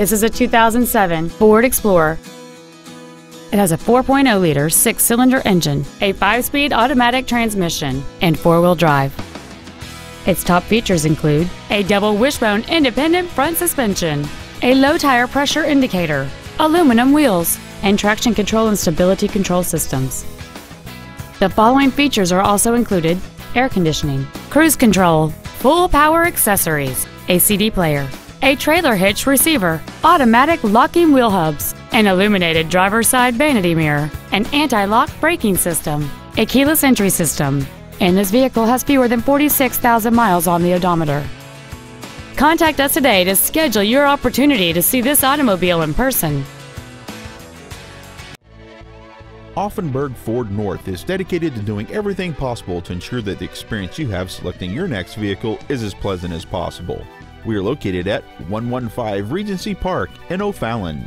This is a 2007 Ford Explorer. It has a 4.0-liter six-cylinder engine, a five-speed automatic transmission, and four-wheel drive. Its top features include a double wishbone independent front suspension, a low tire pressure indicator, aluminum wheels, and traction control and stability control systems. The following features are also included air conditioning, cruise control, full power accessories, a CD player, a trailer hitch receiver, automatic locking wheel hubs, an illuminated driver's side vanity mirror, an anti-lock braking system, a keyless entry system, and this vehicle has fewer than 46,000 miles on the odometer. Contact us today to schedule your opportunity to see this automobile in person. Auffenberg Ford North is dedicated to doing everything possible to ensure that the experience you have selecting your next vehicle is as pleasant as possible. We are located at 115 Regency Park in O'Fallon.